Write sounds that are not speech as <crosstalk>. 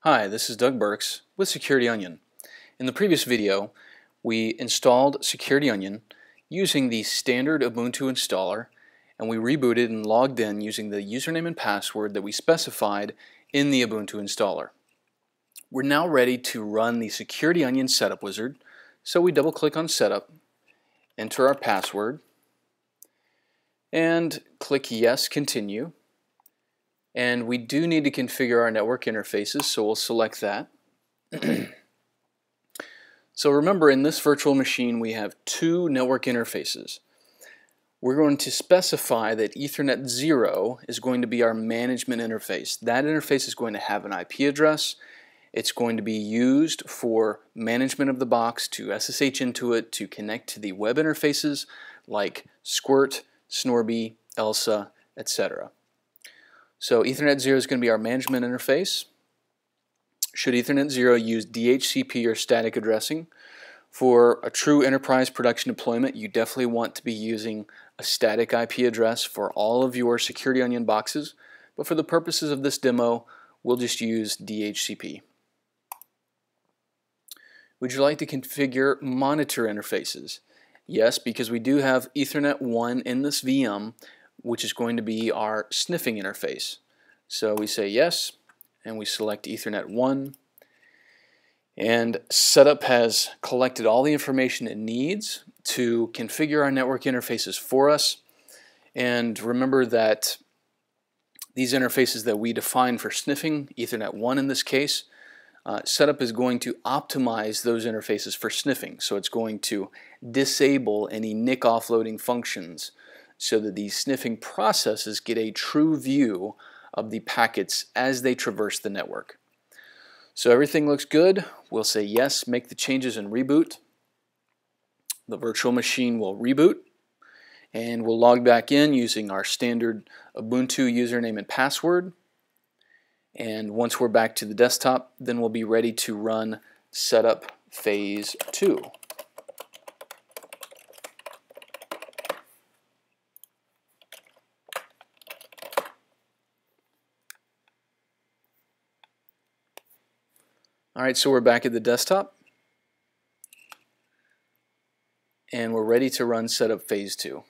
Hi, this is Doug Burks with Security Onion. In the previous video, we installed Security Onion using the standard Ubuntu installer and we rebooted and logged in using the username and password that we specified in the Ubuntu installer. We're now ready to run the Security Onion setup wizard, so we double click on setup, enter our password, and click yes, continue. And we do need to configure our network interfaces, so we'll select that. <clears throat> so remember, in this virtual machine, we have two network interfaces. We're going to specify that Ethernet 0 is going to be our management interface. That interface is going to have an IP address. It's going to be used for management of the box to SSH into it to connect to the web interfaces like Squert, Snorby, ELSA, etc. So Ethernet 0 is going to be our management interface. Should Ethernet 0 use DHCP or static addressing? For a true enterprise production deployment, you definitely want to be using a static IP address for all of your Security Onion boxes, but for the purposes of this demo, we'll just use DHCP. Would you like to configure monitor interfaces? Yes, because we do have Ethernet 1 in this VM, which is going to be our sniffing interface. So we say yes, and we select Ethernet 1. And setup has collected all the information it needs to configure our network interfaces for us. And remember that these interfaces that we define for sniffing, Ethernet 1 in this case, uh, setup is going to optimize those interfaces for sniffing. So it's going to disable any NIC offloading functions so that these sniffing processes get a true view of the packets as they traverse the network. So everything looks good. We'll say yes, make the changes and reboot. The virtual machine will reboot and we'll log back in using our standard Ubuntu username and password. And once we're back to the desktop, then we'll be ready to run setup phase two. All right, so we're back at the desktop. And we're ready to run setup phase two.